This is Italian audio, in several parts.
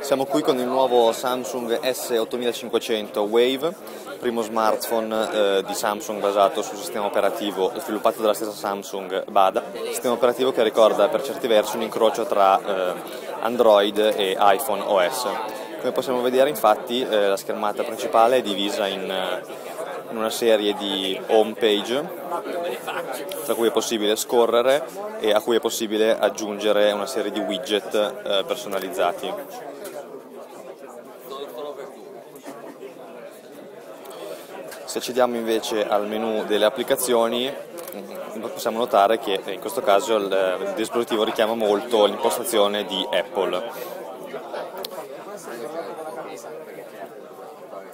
Siamo qui con il nuovo Samsung S8500 Wave, primo smartphone eh, di Samsung basato sul sistema operativo sviluppato dalla stessa Samsung Bada, sistema operativo che ricorda per certi versi un incrocio tra eh, Android e iPhone OS. Come possiamo vedere infatti eh, la schermata principale è divisa in, eh, in una serie di home page tra cui è possibile scorrere e a cui è possibile aggiungere una serie di widget eh, personalizzati. Se accediamo invece al menu delle applicazioni mm, possiamo notare che in questo caso il dispositivo richiama molto l'impostazione di Apple.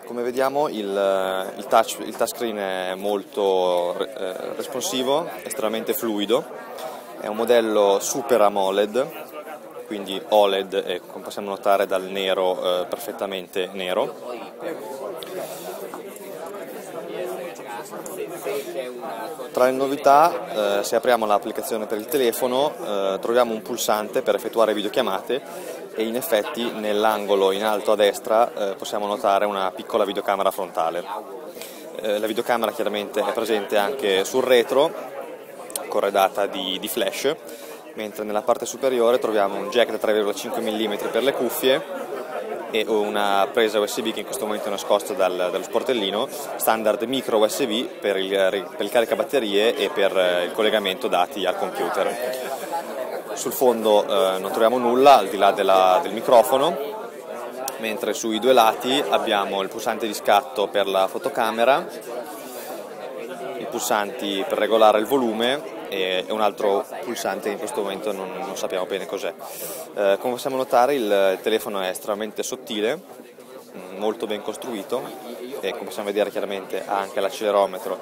Come vediamo il, il, touch, il touchscreen è molto eh, responsivo, estremamente fluido, è un modello Super AMOLED, quindi OLED e come possiamo notare dal nero eh, perfettamente nero. Tra le novità, eh, se apriamo l'applicazione per il telefono, eh, troviamo un pulsante per effettuare videochiamate e in effetti nell'angolo in alto a destra eh, possiamo notare una piccola videocamera frontale. Eh, la videocamera chiaramente è presente anche sul retro, corredata di, di flash, mentre nella parte superiore troviamo un jack da 3,5 mm per le cuffie e una presa USB che in questo momento è nascosta dal, dallo sportellino, standard micro USB per il, per il caricabatterie e per il collegamento dati al computer. Sul fondo eh, non troviamo nulla al di là della, del microfono, mentre sui due lati abbiamo il pulsante di scatto per la fotocamera, i pulsanti per regolare il volume e un altro pulsante che in questo momento non, non sappiamo bene cos'è. Eh, come possiamo notare il telefono è estremamente sottile, mm, molto ben costruito e come possiamo vedere chiaramente ha anche l'accelerometro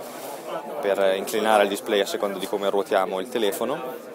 per inclinare il display a seconda di come ruotiamo il telefono